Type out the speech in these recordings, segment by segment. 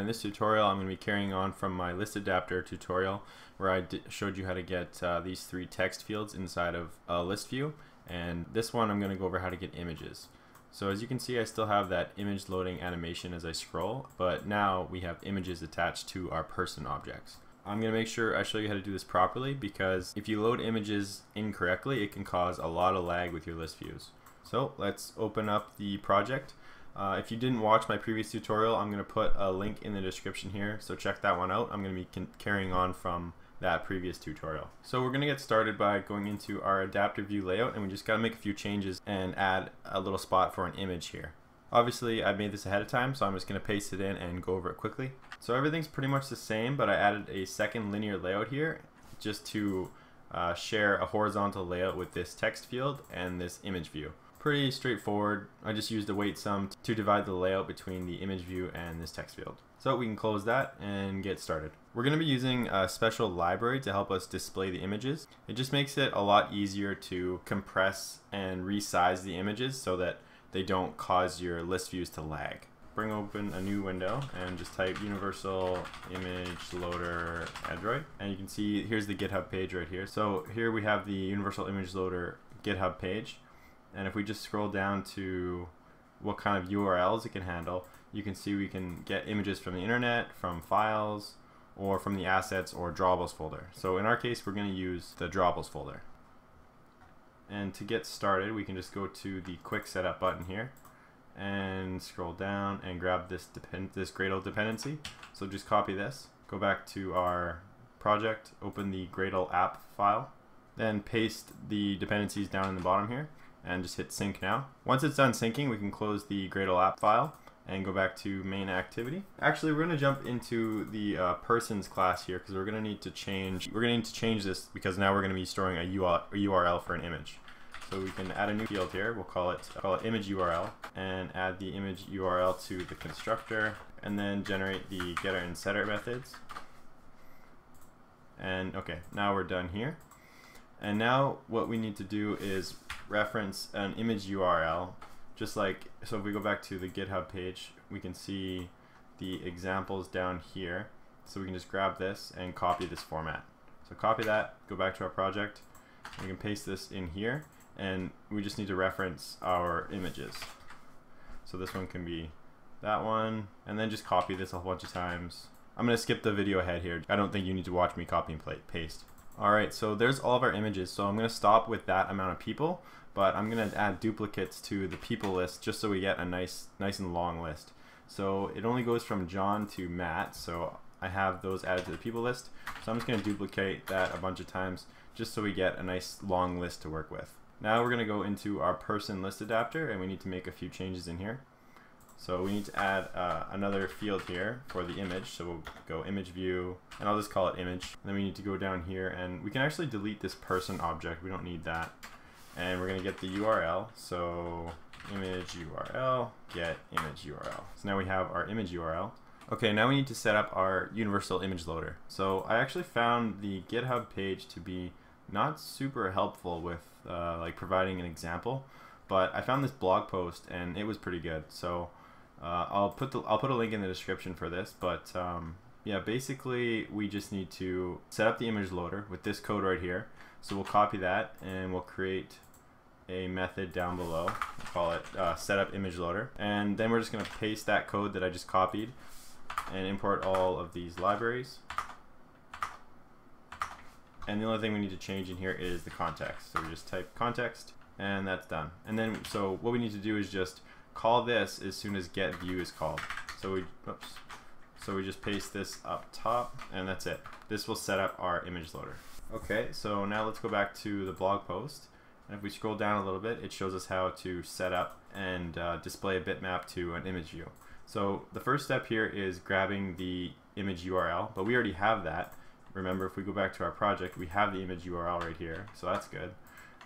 In this tutorial I'm going to be carrying on from my list adapter tutorial where I showed you how to get uh, these three text fields inside of a list view and this one I'm going to go over how to get images. So as you can see I still have that image loading animation as I scroll but now we have images attached to our person objects. I'm going to make sure I show you how to do this properly because if you load images incorrectly it can cause a lot of lag with your list views. So let's open up the project. Uh, if you didn't watch my previous tutorial, I'm going to put a link in the description here, so check that one out. I'm going to be carrying on from that previous tutorial. So we're going to get started by going into our adapter view layout, and we just got to make a few changes and add a little spot for an image here. Obviously, I made this ahead of time, so I'm just going to paste it in and go over it quickly. So everything's pretty much the same, but I added a second linear layout here just to uh, share a horizontal layout with this text field and this image view pretty straightforward. I just used the weight sum to divide the layout between the image view and this text field. So we can close that and get started. We're going to be using a special library to help us display the images. It just makes it a lot easier to compress and resize the images so that they don't cause your list views to lag. Bring open a new window and just type universal image loader android and you can see here's the github page right here. So here we have the universal image loader GitHub page and if we just scroll down to what kind of URLs it can handle, you can see we can get images from the internet, from files, or from the assets or drawables folder. So in our case, we're going to use the drawables folder. And to get started, we can just go to the quick setup button here and scroll down and grab this depend this Gradle dependency. So just copy this, go back to our project, open the Gradle app file, then paste the dependencies down in the bottom here and just hit sync now. Once it's done syncing, we can close the Gradle app file and go back to main activity. Actually, we're going to jump into the uh, persons class here because we're going to need to change. We're going to need to change this because now we're going to be storing a URL for an image. So we can add a new field here. We'll call it call it image URL and add the image URL to the constructor and then generate the getter and setter methods. And okay, now we're done here. And now what we need to do is reference an image URL, just like, so if we go back to the GitHub page, we can see the examples down here. So we can just grab this and copy this format. So copy that, go back to our project, we can paste this in here, and we just need to reference our images. So this one can be that one, and then just copy this a whole bunch of times. I'm going to skip the video ahead here. I don't think you need to watch me copy and paste. Alright, so there's all of our images. So I'm going to stop with that amount of people, but I'm going to add duplicates to the people list just so we get a nice, nice and long list. So it only goes from John to Matt, so I have those added to the people list. So I'm just going to duplicate that a bunch of times just so we get a nice long list to work with. Now we're going to go into our person list adapter and we need to make a few changes in here. So we need to add uh, another field here for the image. So we'll go image view, and I'll just call it image. And then we need to go down here, and we can actually delete this person object. We don't need that. And we're going to get the URL. So image URL, get image URL. So now we have our image URL. Okay, now we need to set up our universal image loader. So I actually found the GitHub page to be not super helpful with uh, like providing an example, but I found this blog post and it was pretty good. So uh, I'll put the I'll put a link in the description for this, but um, yeah, basically we just need to set up the image loader with this code right here. So we'll copy that and we'll create a method down below. We'll call it uh, setup image loader, and then we're just going to paste that code that I just copied and import all of these libraries. And the only thing we need to change in here is the context. So we just type context, and that's done. And then, so what we need to do is just call this as soon as get view is called. So we, oops. So we just paste this up top and that's it. This will set up our image loader. Okay, so now let's go back to the blog post. And if we scroll down a little bit, it shows us how to set up and uh, display a bitmap to an image view. So the first step here is grabbing the image URL, but we already have that. Remember, if we go back to our project, we have the image URL right here, so that's good.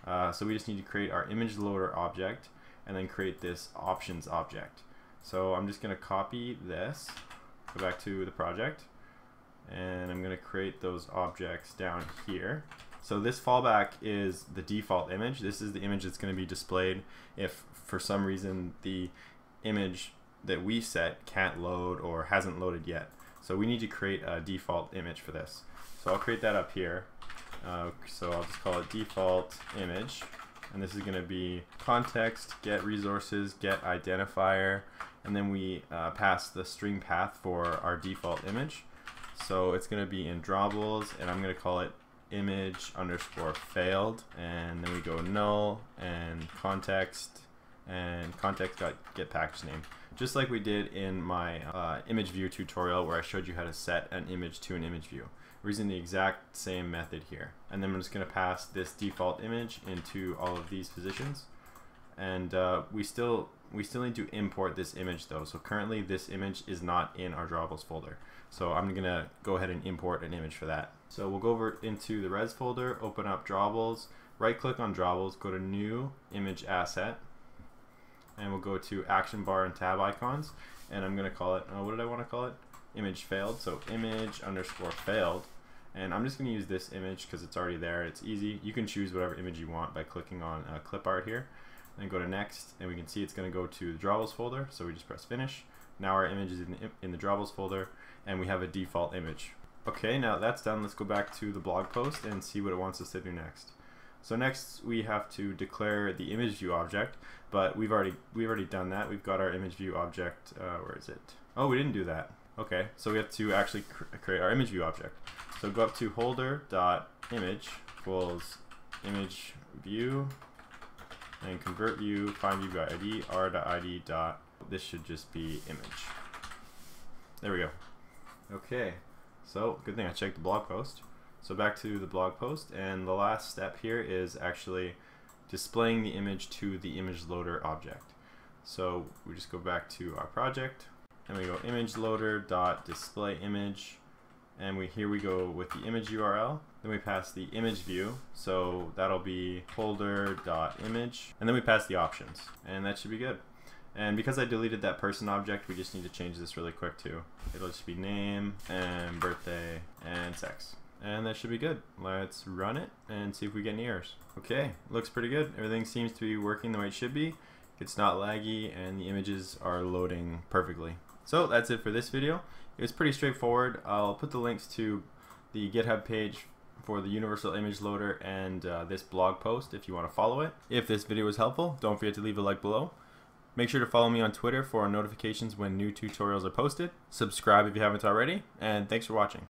Uh, so we just need to create our image loader object, and then create this options object. So I'm just going to copy this, go back to the project, and I'm going to create those objects down here. So this fallback is the default image. This is the image that's going to be displayed if for some reason the image that we set can't load or hasn't loaded yet. So we need to create a default image for this. So I'll create that up here. Uh, so I'll just call it default image. And this is going to be context, get resources, get identifier, and then we uh, pass the string path for our default image. So it's going to be in drawables, and I'm going to call it image underscore failed, and then we go null and context and context dot get package name. Just like we did in my uh, image view tutorial where I showed you how to set an image to an image view. We're using the exact same method here. And then I'm just going to pass this default image into all of these positions. And uh, we still we still need to import this image though. So currently this image is not in our drawables folder. So I'm gonna go ahead and import an image for that. So we'll go over into the res folder, open up drawables, right click on drawables, go to new image asset, and we'll go to action bar and tab icons. And I'm gonna call it, uh, what did I wanna call it? Image failed, so image underscore failed. And I'm just gonna use this image because it's already there, it's easy. You can choose whatever image you want by clicking on uh, clip art here. Then go to next, and we can see it's gonna go to the drawables folder, so we just press finish. Now our image is in the, in the drawables folder, and we have a default image. Okay, now that's done, let's go back to the blog post and see what it wants us to do next. So next we have to declare the image view object, but we've already we've already done that. We've got our image view object. Uh, where is it? Oh, we didn't do that. Okay, so we have to actually cr create our image view object. So go up to holder dot image equals image view and convert view find view by id r dot id dot this should just be image. There we go. Okay, so good thing I checked the blog post. So back to the blog post, and the last step here is actually displaying the image to the image loader object. So we just go back to our project, and we go image loader dot display image, and we here we go with the image URL. Then we pass the image view, so that'll be holder dot image, and then we pass the options, and that should be good. And because I deleted that person object, we just need to change this really quick too. It'll just be name and birthday and sex. And that should be good. Let's run it and see if we get any errors. Okay, looks pretty good. Everything seems to be working the way it should be. It's not laggy and the images are loading perfectly. So that's it for this video. It was pretty straightforward. I'll put the links to the GitHub page for the Universal Image Loader and uh, this blog post if you want to follow it. If this video was helpful, don't forget to leave a like below. Make sure to follow me on Twitter for notifications when new tutorials are posted. Subscribe if you haven't already, and thanks for watching.